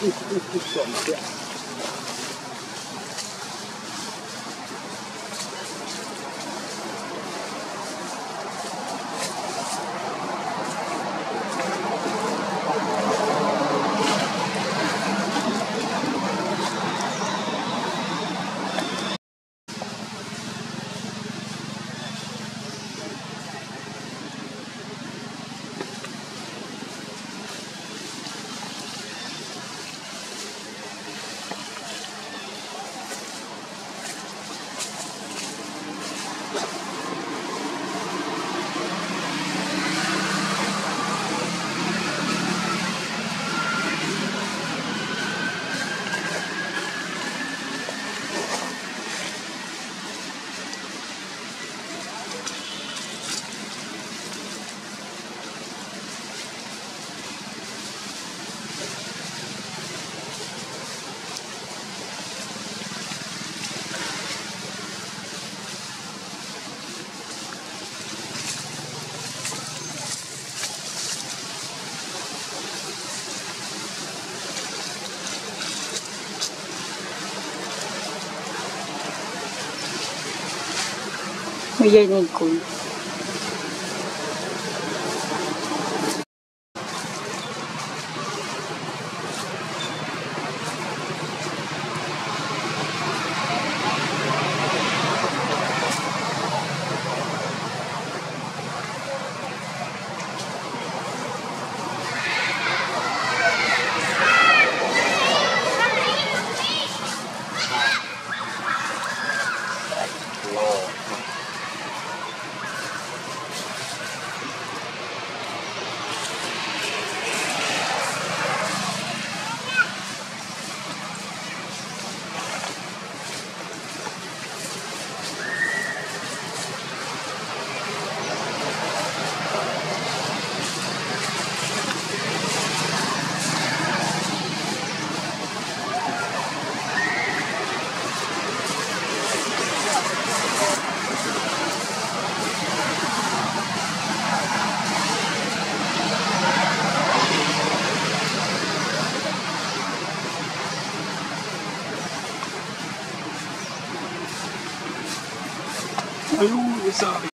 May yan Ну, я не ядненькую. Hallelujah, sorry.